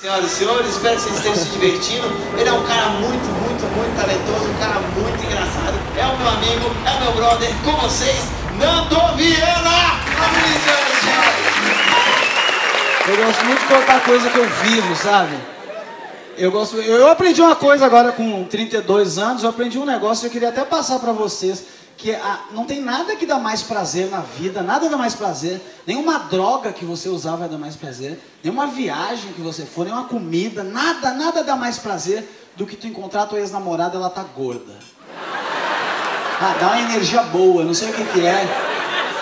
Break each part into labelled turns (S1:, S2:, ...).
S1: Senhoras e senhores, espero que vocês estejam se divertindo. Ele é um cara muito, muito, muito talentoso, um cara muito engraçado. É o meu amigo, é o meu brother, com vocês, Nando Viana!
S2: Eu gosto muito de contar coisa que eu vivo, sabe? Eu gosto. Eu aprendi uma coisa agora com 32 anos, eu aprendi um negócio que eu queria até passar para vocês que a, não tem nada que dá mais prazer na vida, nada dá mais prazer, nenhuma droga que você usar vai dar mais prazer, nenhuma viagem que você for, nenhuma comida, nada, nada dá mais prazer do que tu encontrar a tua ex-namorada, ela tá gorda. Ah, dá uma energia boa, não sei o que que é.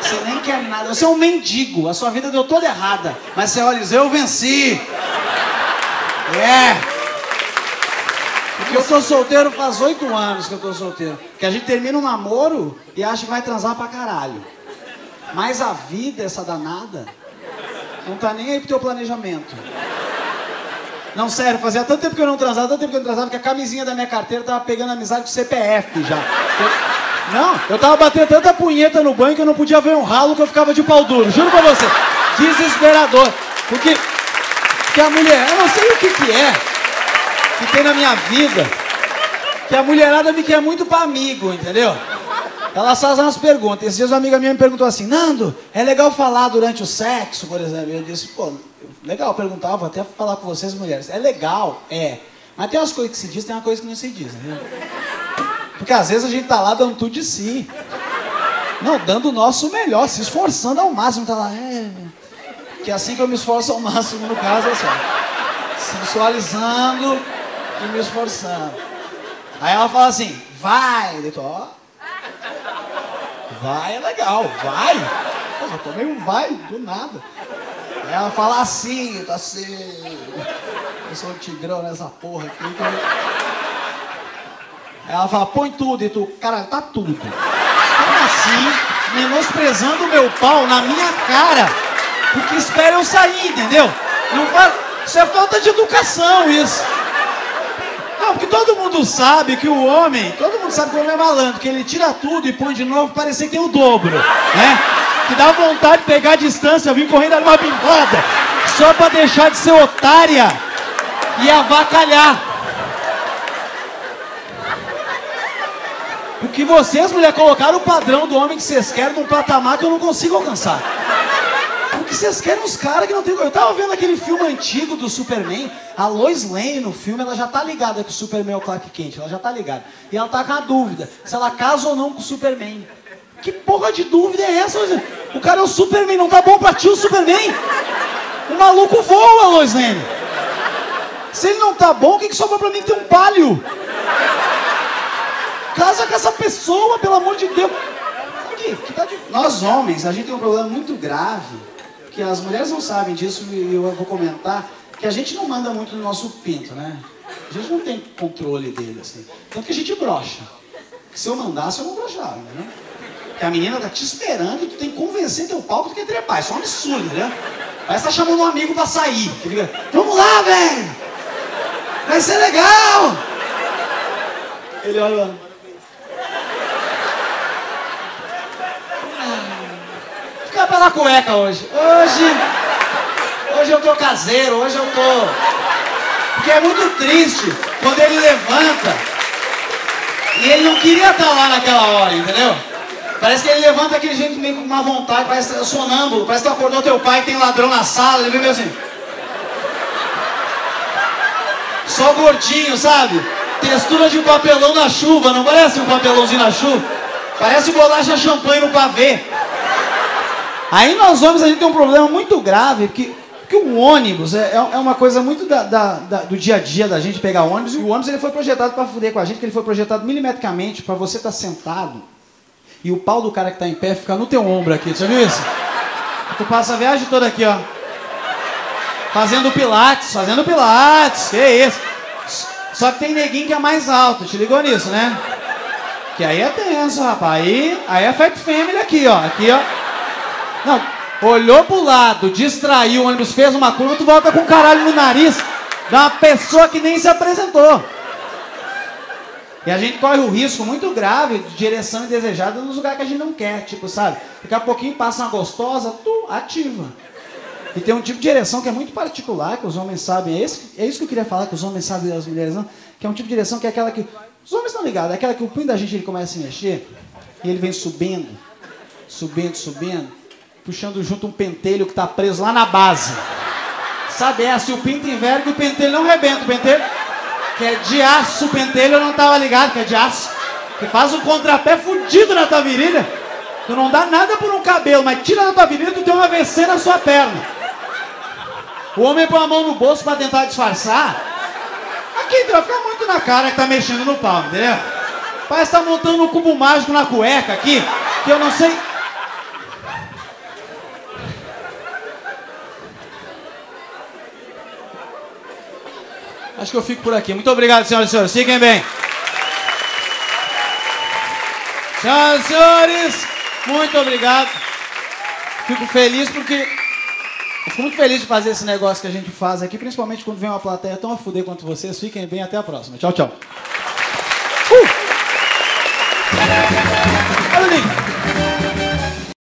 S2: Você nem quer nada, você é um mendigo, a sua vida deu toda errada, mas você olha eu venci. É. Porque eu tô solteiro faz oito anos que eu tô solteiro. Que a gente termina um namoro e acha que vai transar pra caralho. Mas a vida, essa danada, não tá nem aí pro teu planejamento. Não, sério, fazia tanto tempo que eu não transava, tanto tempo que eu não transava, que a camisinha da minha carteira tava pegando amizade com o CPF já. Eu, não, eu tava batendo tanta punheta no banho que eu não podia ver um ralo que eu ficava de pau duro. Juro pra você. Desesperador. Porque, porque a mulher, eu não sei o que que é que tem na minha vida que a mulherada me quer muito para amigo, entendeu? Elas fazem umas perguntas. Esses dias uma amiga minha me perguntou assim, Nando, é legal falar durante o sexo, por exemplo? Eu disse, pô, legal perguntar, vou até falar com vocês mulheres. É legal, é. Mas tem umas coisas que se diz, tem uma coisa que não se diz, entendeu? Porque às vezes a gente tá lá dando tudo de si. Não, dando o nosso melhor, se esforçando ao máximo, tá lá, é. Que é assim que eu me esforço ao máximo, no caso, é assim. Sensualizando e me esforçando. Aí ela fala assim, vai, eu tô, ó. Vai é legal, vai. Eu tomei um vai, do nada. Aí ela fala assim, tá assim. Eu sou um tigrão nessa porra aqui. Então... Aí ela fala, põe tudo, e tu, cara, tá tudo. Como assim? Menosprezando o meu pau na minha cara. Porque espera eu sair, entendeu? Não faz... Isso é falta de educação, isso. Não, porque todo mundo sabe que o homem, todo mundo sabe que o homem é malandro, que ele tira tudo e põe de novo, parecer que tem o dobro, né? Que dá vontade de pegar a distância, vir correndo ali uma bimbada, só para deixar de ser otária e avacalhar. Porque vocês, mulher, colocaram o padrão do homem que vocês querem num patamar que eu não consigo alcançar. Porque vocês querem uns caras que não tem. Eu tava vendo aquele filme antigo do Superman. A Lois Lane no filme, ela já tá ligada que o Superman é o Clark Kent. Ela já tá ligada. E ela tá com a dúvida se ela casa ou não com o Superman. Que porra de dúvida é essa? O cara é o Superman, não tá bom pra ti o Superman? O maluco voa, Lois Lane. Se ele não tá bom, o que, que sobra pra mim ter um palio? Casa com essa pessoa, pelo amor de Deus. Que, que tá de... Nós homens, a gente tem um problema muito grave que as mulheres não sabem disso e eu vou comentar, que a gente não manda muito no nosso pinto, né? A gente não tem controle dele, assim. Tanto que a gente brocha. Se eu mandasse, eu não brochava, né? Que a menina tá te esperando e tu tem que convencer teu pau que tu quer trepar. Isso é um absurdo, né? Parece que tá chamando um amigo pra sair. Fica, Vamos lá, velho! Vai ser legal! Ele olha ficar pela cueca hoje. Hoje, hoje eu tô caseiro, hoje eu tô. Porque é muito triste quando ele levanta e ele não queria estar lá naquela hora, entendeu? Parece que ele levanta aquele jeito meio com uma vontade, parece sonâmbulo, parece que acordou teu pai tem ladrão na sala, ele vem assim. Só gordinho, sabe? Textura de papelão na chuva, não parece um papelãozinho na chuva? Parece bolacha champanhe no pavê. Aí nós homens a gente tem um problema muito grave, porque, porque o ônibus é, é, é uma coisa muito da, da, da, do dia a dia da gente pegar ônibus, e o ônibus ele foi projetado para fuder com a gente, que ele foi projetado milimetricamente para você estar tá sentado e o pau do cara que está em pé ficar no teu ombro aqui, você viu isso? Tu passa a viagem toda aqui, ó. Fazendo pilates, fazendo pilates, que isso. Só que tem neguinho que é mais alto, te ligou nisso, né? Que aí é tenso, rapaz. Aí, aí é Fat Family aqui, ó. Aqui, ó. Não, olhou pro lado, distraiu, o ônibus fez uma curva, tu volta com um caralho no nariz da pessoa que nem se apresentou. E a gente corre o risco muito grave de direção indesejada nos lugares que a gente não quer, tipo, sabe? Daqui a pouquinho passa uma gostosa, tu ativa. E tem um tipo de ereção que é muito particular, que os homens sabem. É, esse, é isso que eu queria falar, que os homens sabem e as mulheres não. Que é um tipo de ereção que é aquela que. Os homens estão ligados, é aquela que o pinto da gente ele começa a se mexer e ele vem subindo, subindo, subindo, puxando junto um pentelho que está preso lá na base. Sabe essa? O pinto enverga o pentelho não rebenta. O pentelho, que é de aço, o pentelho eu não estava ligado, que é de aço. Que faz um contrapé fudido na tua virilha. Tu não dá nada por um cabelo, mas tira da tua virilha tu tem um AVC na sua perna. O homem põe a mão no bolso para tentar disfarçar. Aqui vai ficar muito na cara que tá mexendo no pau, entendeu? Parece que tá montando um cubo mágico na cueca aqui, que eu não sei. Acho que eu fico por aqui. Muito obrigado, senhoras e senhores. Fiquem bem. E senhores, muito obrigado. Fico feliz porque. Fico muito feliz de fazer esse negócio que a gente faz aqui, principalmente quando vem uma plateia tão a fuder quanto vocês. Fiquem bem, até a próxima. Tchau, tchau. Uh! Olha